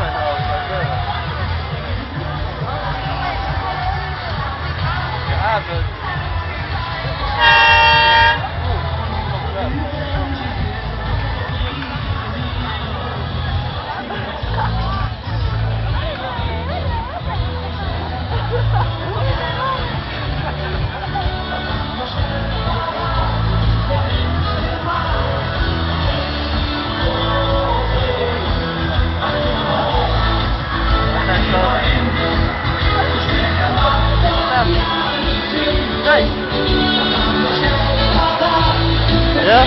Mein Haus, also. Ja, das. Ja?